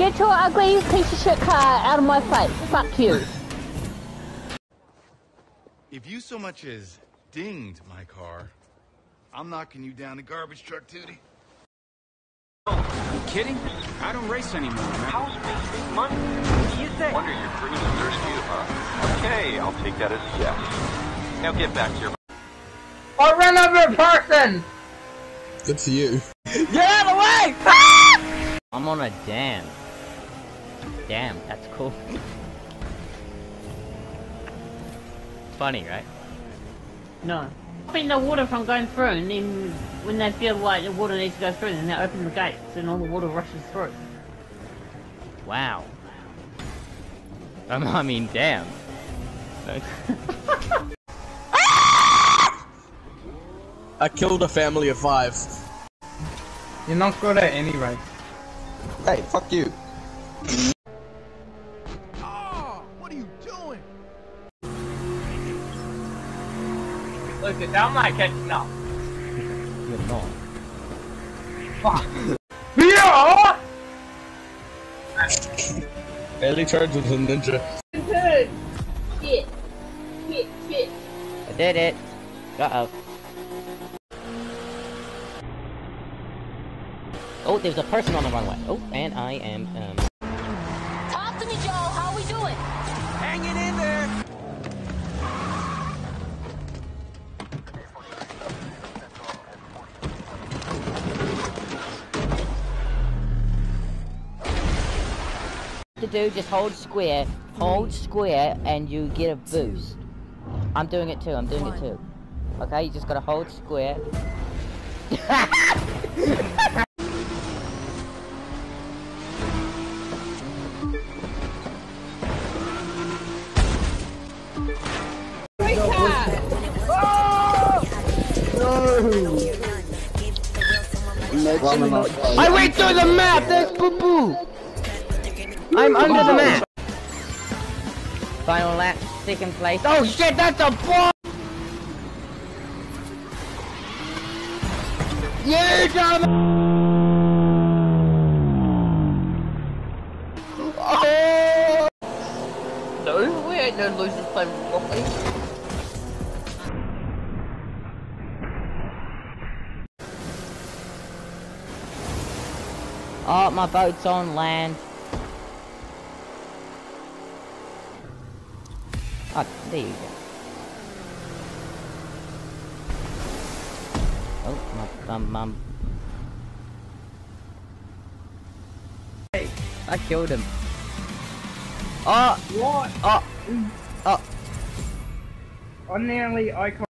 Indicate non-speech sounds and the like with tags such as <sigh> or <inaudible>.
Get your ugly piece of shit car out of my face. Fuck you. If you so much as dinged my car, I'm knocking you down the garbage truck, Tootie. You kidding? I don't race anymore, man. How's making money? What do you think? Wonder you're cruising thirsty, huh? Okay, I'll take that as a yes. Now get back to your... I ran over a person! Good for you. Get out of the way! <laughs> Ah! I'm on a dam. Damn, that's cool. Funny, right? No. Stopping the water from going through, and then when they feel like the water needs to go through, then they open the gates, and all the water rushes through. Wow. Um, I mean, damn. I killed a family of five. You're not good at any rate. Hey, fuck you. Look, I'm not catching up. You're not. Fuck. Yeah! <laughs> Ellie charged with a ninja. Shit. Shit, shit. I did it. Got out. Oh, there's a person on the runway. Oh, and I am, um... Talk to me, Joe. How we doing? Hanging in to do, just hold square, hold square, and you get a boost. I'm doing it too, I'm doing it too. Okay, you just gotta hold square. I went through the map! That's boo boo! I'm under the map! Final lap, second place. Oh shit, that's a bomb! You dumb! Oh! No, we ain't no losers playing properly. Oh, my boat's on land. Oh, there you go. Oh, my um, um. Hey, I killed him. Oh! What? Oh! Oh! I nearly icon.